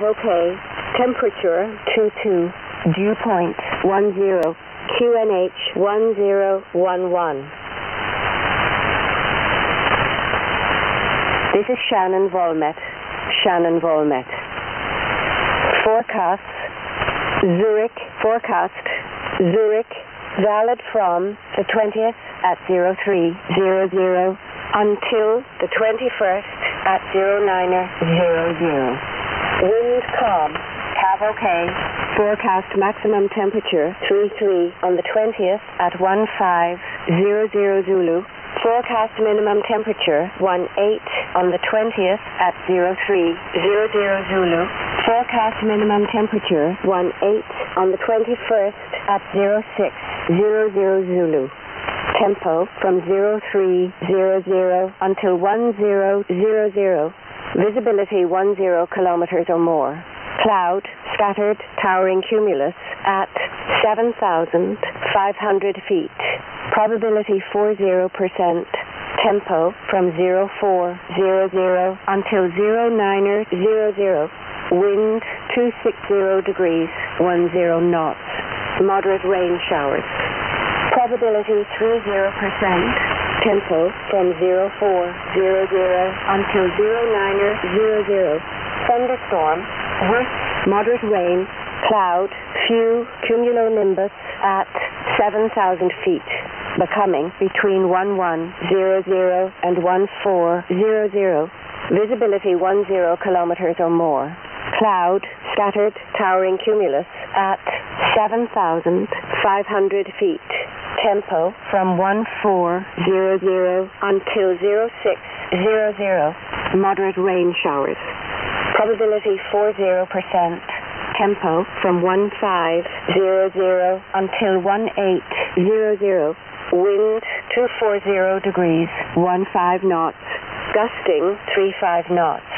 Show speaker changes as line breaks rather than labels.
OK. Temperature 22. Dew point 10. QNH 1011. This is Shannon Volmet. Shannon Volmet. Forecast Zurich. Forecast Zurich. Valid from the 20th at 0300 until the 21st at 0900. Wind calm. CAVOK. Forecast maximum temperature 33 on the 20th at 1500 Zulu. Forecast minimum temperature 18 on the 20th at 0300 Zulu. Forecast minimum temperature 18 on the 21st at 0600 Zulu. Tempo from 0300 until 1000. Visibility 10 kilometers or more. Cloud, scattered, towering cumulus at 7,500 feet. Probability 40%. Tempo from 0400 until 0900. Wind 260 degrees, 10 knots. Moderate rain showers. Probability 30%. Tempo from 0400 until 0900. Thunderstorm. Worst moderate rain. Cloud. Few cumulonimbus at 7,000 feet. Becoming between 1100 and 1400. Visibility 10 kilometers or more. Cloud. Scattered. Towering cumulus at 7,500 feet. Tempo from 1400 until 0600. Moderate rain showers. Probability 40%. Tempo from 1500 until 1800. Wind 240 degrees, 15 knots. Gusting 35 knots.